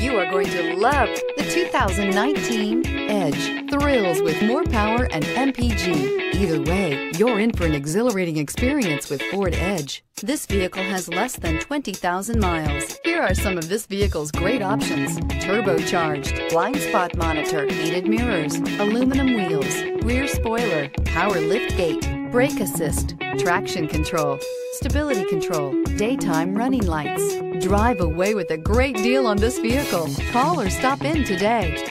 You are going to love the 2019 Edge. Thrills with more power and MPG. Either way, you're in for an exhilarating experience with Ford Edge. This vehicle has less than 20,000 miles. Here are some of this vehicle's great options. Turbocharged, blind spot monitor, heated mirrors, aluminum wheels, rear spoiler, power lift gate, brake assist, traction control, stability control, daytime running lights. Drive away with a great deal on this vehicle. Call or stop in today.